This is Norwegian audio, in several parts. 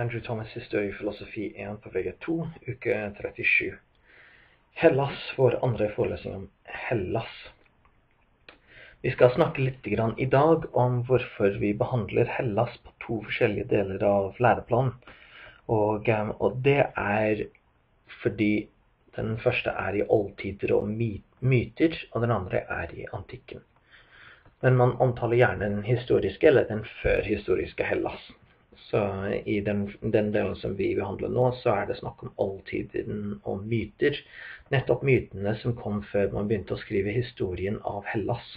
Andrew Thomas' historiefilosofi 1 på VG2, uke 37. Hellas, vår andre forelesning om Hellas. Vi skal snakke litt i dag om hvorfor vi behandler Hellas på to forskjellige deler av læreplanen. Og, eh, og det er fordi den første er i oldtider og myter, og den andre er i antikken. Men man omtaler gjerne den historiske eller den førhistoriske Hellas. Så i den, den, delen som vi behandler nå, så er det snakk om oldtiden og myter. Nettopp mytene som kom før man begynte å skrive historien av Hellas.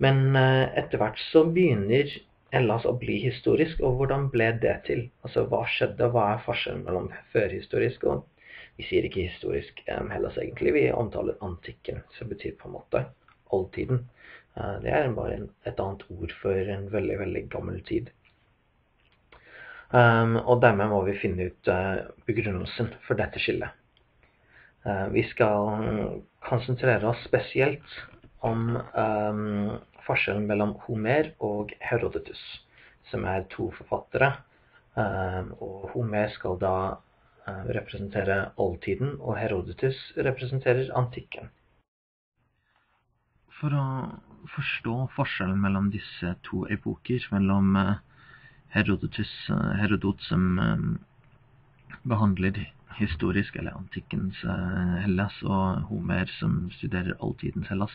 Men eh, etter hvert så begynner Hellas å bli historisk, og hvordan ble det til? Altså hva skjedde, hva er forskjellen mellom førhistorisk og Vi sier ikke historisk um, Hellas egentlig, vi omtaler antikken, som betyr på en måte oldtiden. Uh, det er bare et annet ord for en veldig, veldig gammel tid. Um, og dermed må vi finne ut uh, begrunnelsen for dette skillet. Uh, vi skal konsentrere oss spesielt om um, forskjellen mellom Homer og Herodotus, som er to forfattere. Um, og Homer skal da uh, representere oldtiden, og Herodotus representerer antikken. For å forstå forskjellen mellom disse to epoker, mellom uh, Herodotus, eh, Herodot som um, behandler historisk, eller antikkens uh, Hellas, og Homer som studerer oldtidens Hellas,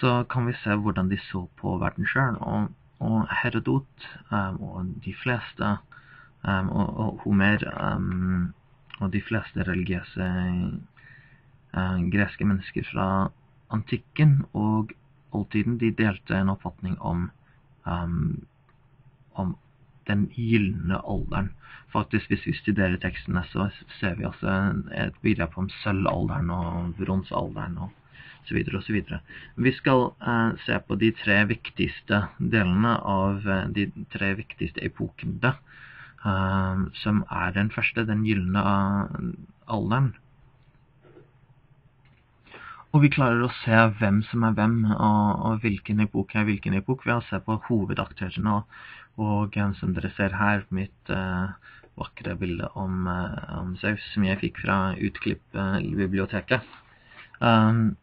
så kan vi se hvordan de så på verden sjøl. Og, og, Herodot um, og de fleste um, og, og, Homer og de fleste religiøse greske mennesker fra antikken og oldtiden, de delte en oppfatning om, om den gylne alderen. Faktisk, Hvis vi studerer tekstene, så ser vi også et begrep om sølvalderen og bronsealderen og så videre og så videre. Vi skal eh, se på de tre viktigste delene av eh, de tre viktigste epokene, eh, som er den første, den gylne eh, alderen. Og vi klarer å se hvem som er hvem, og, og hvilken epok er hvilken epok ved å se på hovedaktørene. Og, og som dere ser her, mitt uh, vakre bilde om, uh, om saus som jeg fikk fra Utklipp-biblioteket. Um,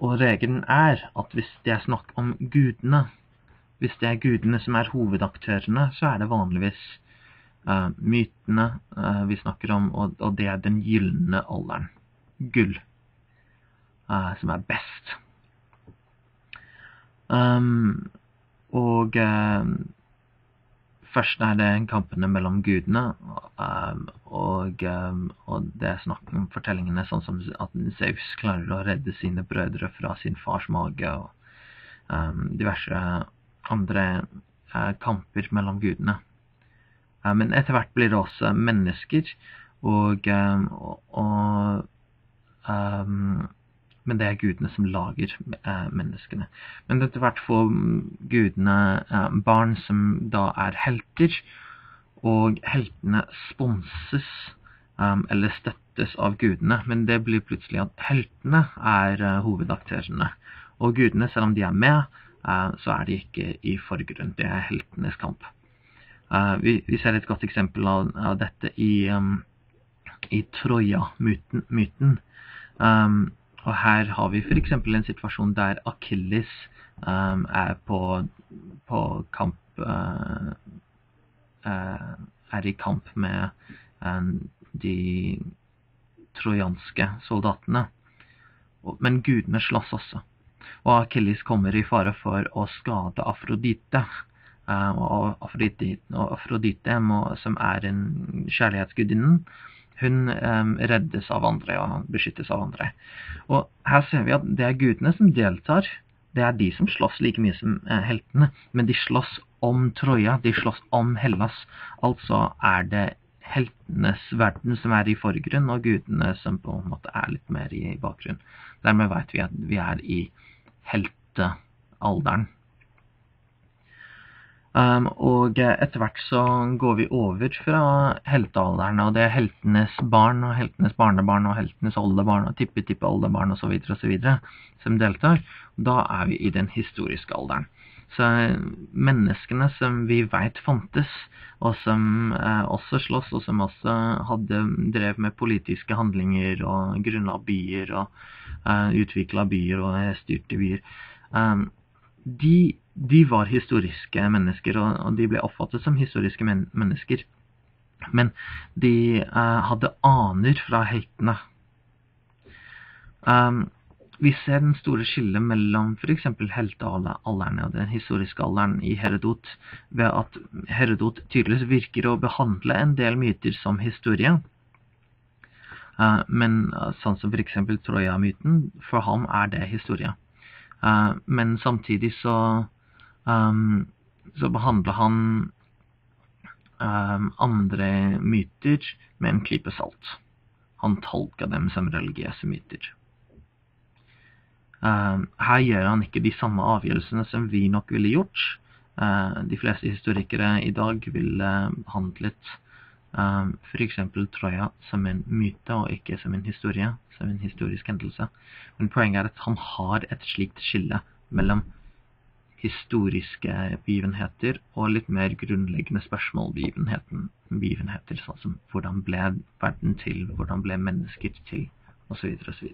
og regelen er at hvis det er snakk om gudene, hvis det er gudene som er hovedaktørene, så er det vanligvis uh, mytene uh, vi snakker om, og, og, det er den gylne alderen. Gull. Uh, som er best. Um, og Først er det kampene mellom gudene, um, og, um, og, det er snakk om fortellingene sånn som at Zeus klarer å redde sine brødre fra sin fars mage, og um, diverse andre uh, kamper mellom gudene. Uh, men etter hvert blir det også mennesker, og, og, og men det er gudene som lager eh, menneskene. Men etter hvert får gudene eh, barn som da er helter, og heltene sponses um, eller støttes av gudene. Men det blir plutselig at heltene er uh, hovedaktørene. Og gudene, selv om de er med, så er de ikke i forgrunn. Det er heltenes kamp. Vi, ser et godt eksempel av, av dette i, um, i Troja-myten. Um, og her har vi f.eks. en situasjon der Akilles um, er på, på kamp uh, uh, Er i kamp med um, de trojanske soldatene. Men gudene slåss også. Og Akilles kommer i fare for å skade Afrodite. Uh, og Afrodite, og Afrodite må, som er en kjærlighetsgudinne, hun reddes av andre og beskyttes av andre. Og her ser vi at det er gudene som deltar. Det er de som slåss like mye som uh, heltene, men de slåss om Troja, de slåss om Hellas. Altså er det heltenes verden som er i forgrunn, og gudene som på en måte er litt mer i bakgrunn. Dermed vet vi at vi er i heltealderen. Um, og etter hvert så går vi over fra heltealderen, og det er heltenes barn og heltenes barnebarn og heltenes oldebarn og tippetippoldebarn osv. osv. som deltar. Da er vi i den historiske alderen. Så menneskene som vi veit fantes, og som eh, også slåss, og som også hadde drev med politiske handlinger og grunnla byer og eh, utvikla byer og styrte byer, eh, de, de, var historiske mennesker, og, de ble oppfattet som historiske men mennesker. Men de uh, hadde aner fra heltene. Um, vi ser den store skillet mellom f.eks. heltealderen og den historiske alderen i Herodot ved at Herodot tydeligvis virker å behandle en del myter som historie. Uh, men uh, sånn som f.eks. Troja-myten, for ham er det historie. Men samtidig så, så behandler han um, andre myter med en klype salt. Han tolker dem som religiøse myter. Uh, her gjør han ikke de samme avgjørelsene som vi nok ville gjort. De fleste historikere i dag ville behandlet f.eks. Troja som en myte og ikke som en historie, som en historisk hendelse. Men poenget er at han har et slikt skille mellom historiske begivenheter og litt mer grunnleggende spørsmålbegivenheter, sånn som hvordan ble verden til, hvordan ble mennesker til, osv. osv.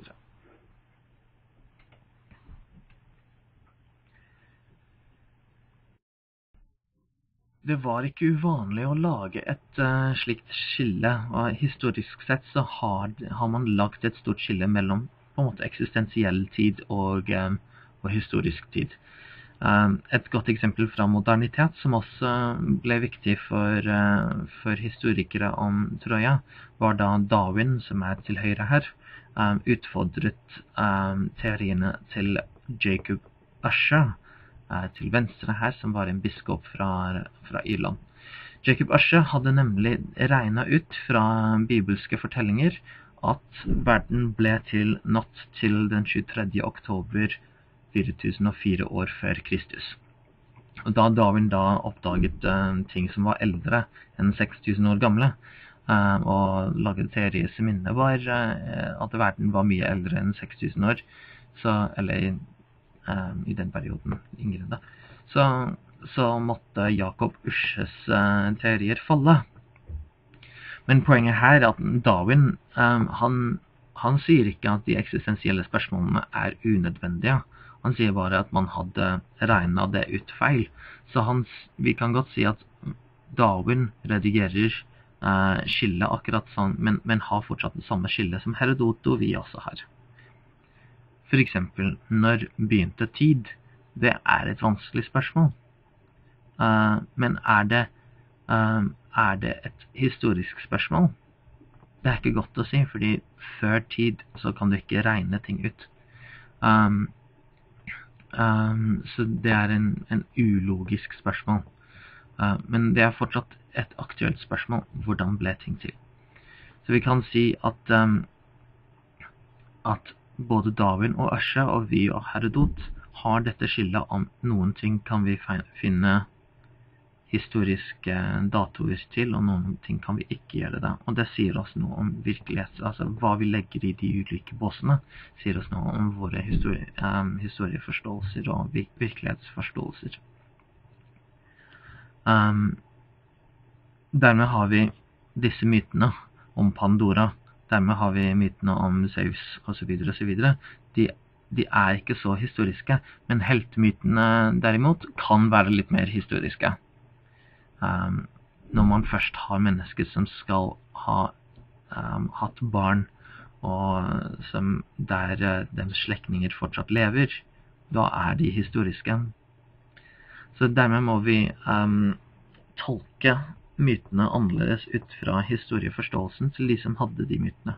det var ikke uvanlig å lage et uh, slikt skille. og Historisk sett så har, har, man lagt et stort skille mellom på en måte eksistensiell tid og, um, og historisk tid. Um, et godt eksempel fra modernitet, som også ble viktig for, uh, for historikere om Troja, var da Darwin, som er til høyre her, um, utfordret teoriene til Jacob Usher til venstre her, som var en biskop fra, fra Irland. Jacob Usher hadde nemlig regna ut fra bibelske fortellinger at verden ble til natt til den 23. oktober 4004 år før Kristus. Og da Darwin da oppdaget uh, ting som var eldre enn 6000 år gamle, uh, og laget teorier som innebar uh, at verden var mye eldre enn 6000 år, så, eller i den perioden, yngre da, så, så måtte Jakob Ushes uh, teorier falle. Men poenget her er at Darwin han, han, sier ikke at de eksistensielle spørsmålene er unødvendige. Han sier bare at man hadde regna det ut feil. Så han, vi kan godt si at Darwin redigerer eh, skillet akkurat sånn, men, men, har fortsatt det samme skillet som Herodoto vi også har. F.eks. når begynte tid? Det er et vanskelig spørsmål. Eh, men er det, eh, er det et historisk spørsmål? Det er ikke godt å si, fordi før tid så kan du ikke regne ting ut. Um, um, så det er en, en ulogisk spørsmål. Uh, men det er fortsatt et aktuelt spørsmål. Hvordan ble ting til? Så vi kan si at, um, at både Darwin og Ashe og vi og Herodot har dette skillet om noen ting kan vi finne historiske datoer til, og noen ting kan vi ikke gjøre det. Og det sier oss noe om virkelighet, altså hva vi legger i de ulike båsene, sier oss noe om våre historie, um, historieforståelser og virkelighetsforståelser. Um, dermed har vi disse mytene om Pandora, Dermed har vi mytene om Zeus osv. osv. De, de er ikke så historiske, men heltemytene derimot kan være litt mer historiske. Um, når man først har mennesker som skal ha um, hatt barn, og som der uh, deres slektninger fortsatt lever, da er de historiske. Så dermed må vi um, tolke mytene annerledes ut fra historieforståelsen til de som hadde de mytene.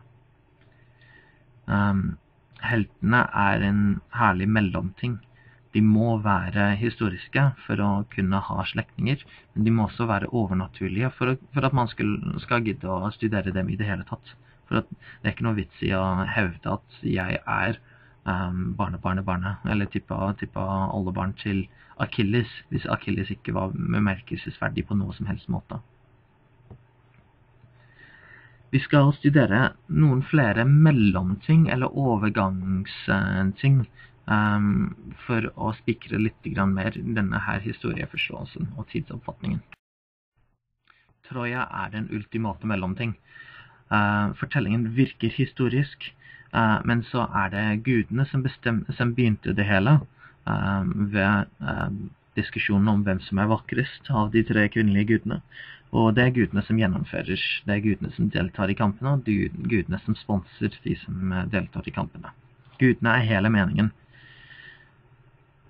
Um, heltene er en herlig mellomting. De må være historiske for å kunne ha slektninger, men de må også være overnaturlige for, å, for at man skal, skal, gidde å studere dem i det hele tatt. For det er ikke noe vits i å hevde at jeg er um, barnebarnebarnet, eller tippa, tippa oldebarn til Akilles, hvis Akilles ikke var bemerkelsesverdig på noe som helst måte. Vi skal studere noen flere mellomting eller overgangsting um, for å spikre litt mer denne her historieforståelsen og tidsoppfatningen. Troja er den ultimate mellomting. Uh, fortellingen virker historisk, uh, men så er det gudene som, som begynte det hele, uh, ved diskusjonen om hvem som er vakrest av de tre kvinnelige gudene. Og det er gudene som gjennomfører, det er gudene som deltar i kampene, og gudene som sponser de som deltar i kampene. Gudene er hele meningen.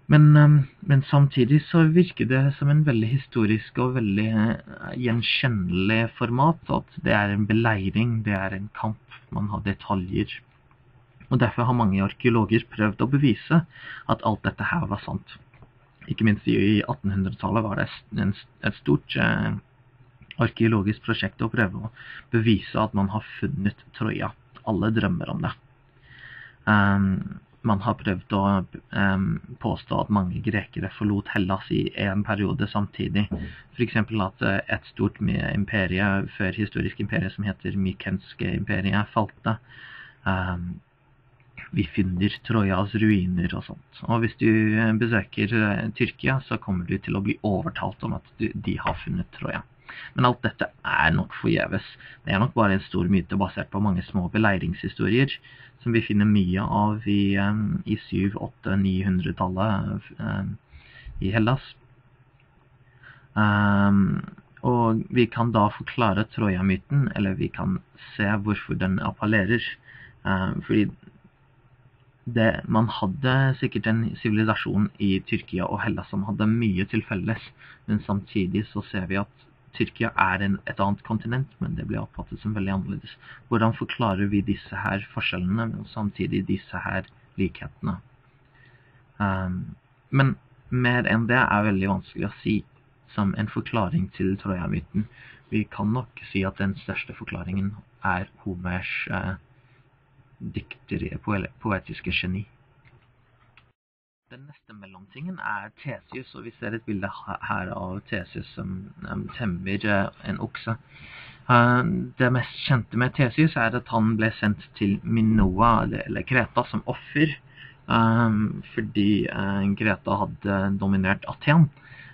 Men, um, men, samtidig så virker det som en veldig historisk og veldig uh, gjenkjennelig format. At det er en beleiring, det er en kamp, man har detaljer. Og Derfor har mange arkeologer prøvd å bevise at alt dette her var sant. Ikke minst i 1800-tallet var det et stort uh, arkeologisk prosjekt å prøve å bevise at man har funnet Troja. Alle drømmer om det. Um, man har prøvd å påstå at mange grekere forlot Hellas i en periode samtidig. F.eks. at uh, et stort imperie før historisk imperie som heter Mykenske imperiet, falt Um, vi finner Trojas ruiner og sånt. Og hvis du eh, besøker uh, Tyrkia, så kommer du til å bli overtalt om at de har funnet Troja. Men alt dette er nok forgjeves. Det er nok bare en stor myte basert på mange små beleiringshistorier som vi finner mye av i, i 7-, 8-, 900-tallet um, i Hellas. Og vi kan da forklare Troja-myten, eller vi kan se hvorfor den appellerer. Fordi det, man hadde sikkert en sivilisasjon i Tyrkia og Hellas som hadde mye til felles, men samtidig så ser vi at Tyrkia er en, et annet kontinent, men det blir oppfattet som veldig annerledes. Hvordan forklarer vi disse her forskjellene, men samtidig disse her likhetene? Um, men mer enn det er veldig vanskelig å si som en forklaring til Troja-myten. Vi kan nok si at den største forklaringen er Homers uh, dikter, poetiske geni. Den neste mellomtingen er Tesius, og vi ser et bilde her av Tesius som um, temmer uh, en okse. Uh, det mest kjente med Tesius er at han ble sendt til Minoa, eller, Kreta, som offer. Um, fordi Greta hadde dominert Aten.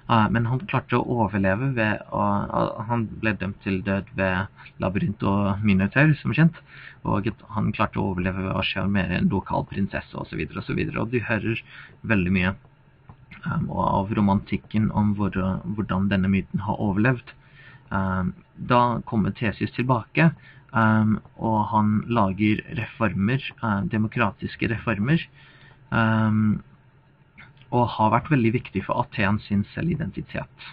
Uh, men han klarte å overleve ved å uh, Han ble dømt til død ved labyrint og minotaur, som kjent. Og han klarte å overleve ved å sjarmere en lokal prinsesse osv. Og, så videre, og, så og du hører veldig mye um, av romantikken om hvor, hvordan denne myten har overlevd. Um, da kommer Tesius tilbake, um, og han lager reformer, uh, demokratiske reformer. Um, og har vært veldig viktig for Aten sin selvidentitet.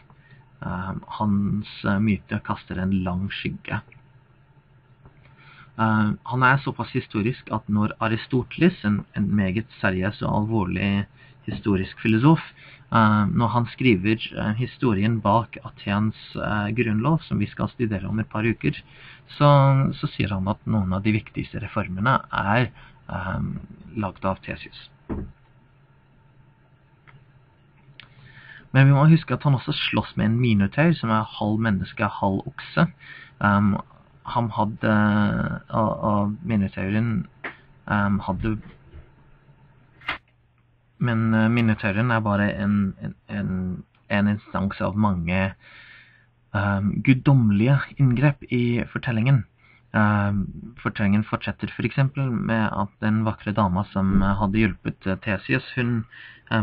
Uh, hans uh, myte kaster en lang skygge. Uh, han er såpass historisk at når Aristoteles, en, en meget seriøs og alvorlig historisk filosof, når han skriver historien bak Atens grunnlov, som vi skal studere om et par uker, så, så sier han at noen av de viktigste reformene er um, lagd av Tesius. Men vi må huske at han også slåss med en minotaur, som er halv menneske, halv okse. Um, han hadde Og, og minotauren um, hadde Men uh, minotauren er bare en, en, en, en instans av mange um, guddommelige inngrep i fortellingen. Um, fortellingen fortsetter f.eks. For med at den vakre dama som hadde hjulpet Tesius, hun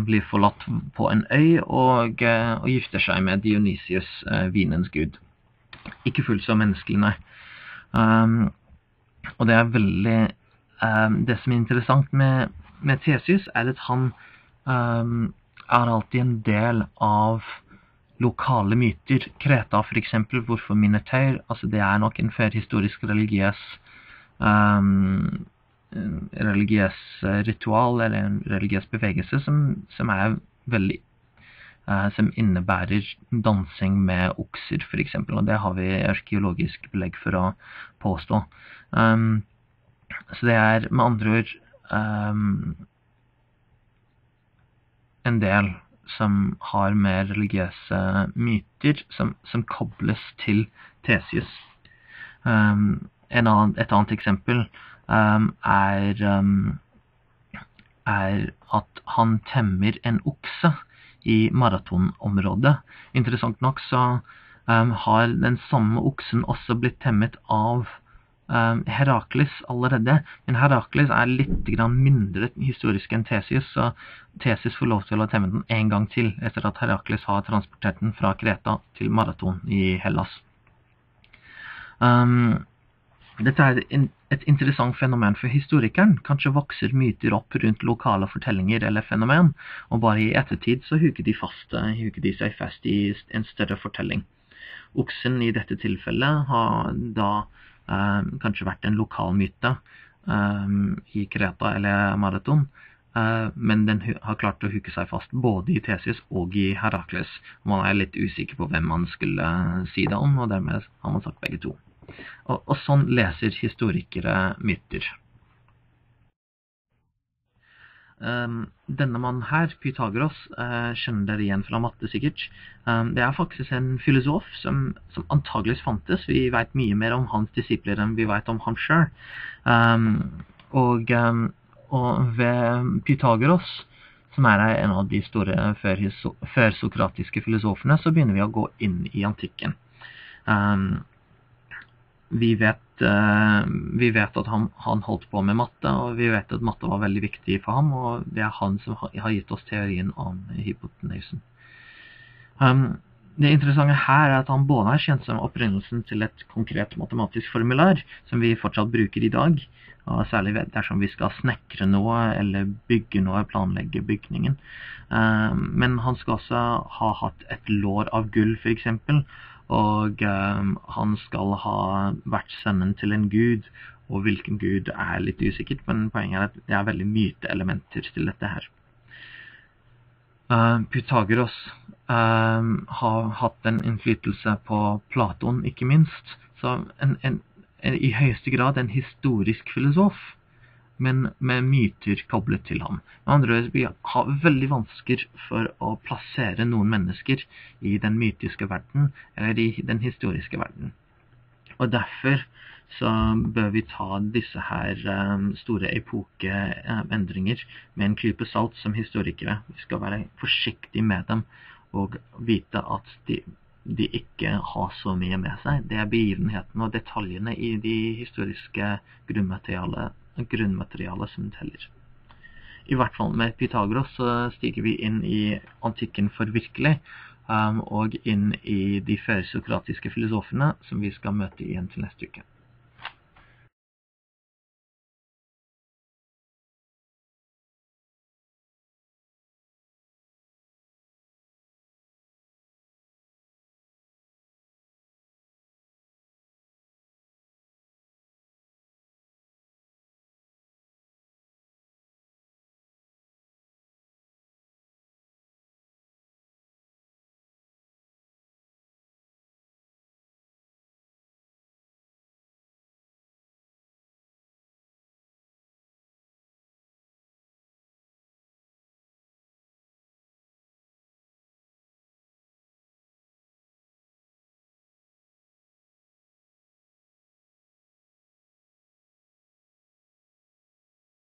blir forlatt på en øy og, eh, og gifter seg med Dionysius, eh, vinens gud. Ikke fullt så menneskelig, nei. Um, og det er veldig um, Det som er interessant med, med Tesius, er at han um, er alltid en del av lokale myter. Kreta, f.eks., hvorfor Minotaur? Altså, det er nok en førhistorisk religiøs um, religiøs eh, ritual eller en religiøs bevegelse som, som er veldig uh, som innebærer dansing med okser, f.eks. Og det har vi arkeologisk belegg for å påstå. Um, så det er med andre ord um, en del som har mer religiøse myter som, som kobles til Tesius. Um, annen, et annet eksempel um, er, um, er at han temmer en okse i maratonområdet. Interessant nok så um, har den samme oksen også blitt temmet av Herakles allerede. Men Herakles er litt mindre historisk enn Thesis, så Thesis får lov til å temme den en gang til etter at Herakles har transportert den fra Kreta til Maraton i Hellas. Um, dette er et interessant fenomen for historikeren. Kanskje vokser myter opp rundt lokale fortellinger eller fenomen, og bare i ettertid så huker de, fast, huker de seg fast i en større fortelling. Oksen i dette tilfellet har da eh, kanskje vært en lokal myte eh, i Kreta eller Maraton, eh, men den har klart å huke seg fast både i Tesis og i Herakles. Man er litt usikker på hvem man skulle si det om, og dermed har man sagt begge to. Og, og sånn leser historikere myter. Um, denne mannen her, Pythagoras, uh, kjenner dere igjen fra matte sikkert. Um, det er faktisk en filosof som, som antageligvis fantes. Vi vet mye mer om hans disipler enn vi vet om ham sjøl. Um, og, og, ved Pythagoras, som er en av de store førsokratiske filosofene, så begynner vi å gå inn i antikken. Vi vet, uh, vi vet at han, han, holdt på med matte, og vi vet at matte var veldig viktig for ham. Og det er han som har, gitt oss teorien om hypotenusen. Um, det interessante her er at han både er kjent som opprinnelsen til et konkret matematisk formulær, som vi fortsatt bruker i dag, og særlig dersom vi skal snekre noe eller bygge noe, planlegge bygningen. Um, men han skal også ha hatt et lår av gull, f.eks., og um, han skal ha vært sønnen til en gud, og hvilken gud er litt usikkert, men poenget er at det er veldig myteelementer til dette her. Uh, Pythagoras uh, har hatt en innflytelse på Platon, ikke minst. Så en, en, en, i høyeste grad en historisk filosof men med myter koblet til ham. Med andre ord, vi har veldig vansker for å plassere noen mennesker i den mytiske verden, eller i den historiske verden. Og derfor så bør vi ta disse her um, store epokeendringer um, med en klype salt som historikere. Vi skal være forsiktige med dem og vite at de, de ikke har så mye med seg. Det er begivenhetene og detaljene i de historiske grunnmaterialet grunnmaterialet som teller. I hvert fall med Pythagoras så stiger vi inn i antikken for virkelig, um, og inn i de førsokratiske filosofene som vi skal møte igjen til neste uke.